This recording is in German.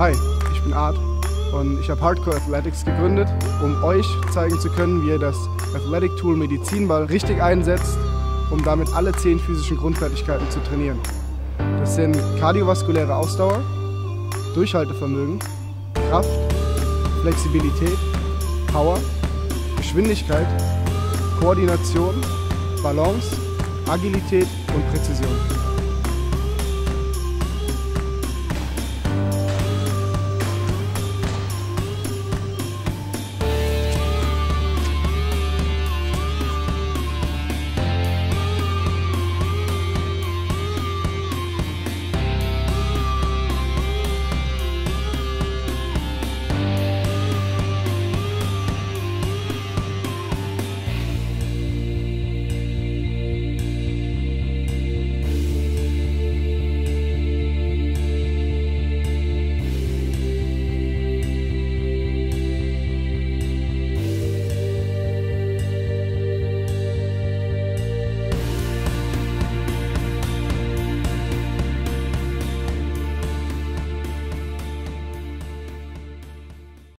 Hi, ich bin Art und ich habe Hardcore Athletics gegründet, um euch zeigen zu können, wie ihr das Athletic Tool Medizinball richtig einsetzt, um damit alle zehn physischen Grundfertigkeiten zu trainieren. Das sind kardiovaskuläre Ausdauer, Durchhaltevermögen, Kraft, Flexibilität, Power, Geschwindigkeit, Koordination, Balance, Agilität und Präzision.